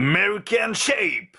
American Shape.